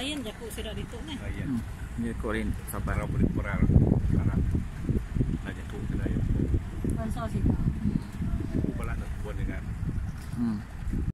Tak tu. Dia. Ayan, jago sila dito ni. Hmm. Dia korin sabar. Para boleh perar Karena Aja tu kita ya Bansa sila. Kepala nak buat dengan Hmm.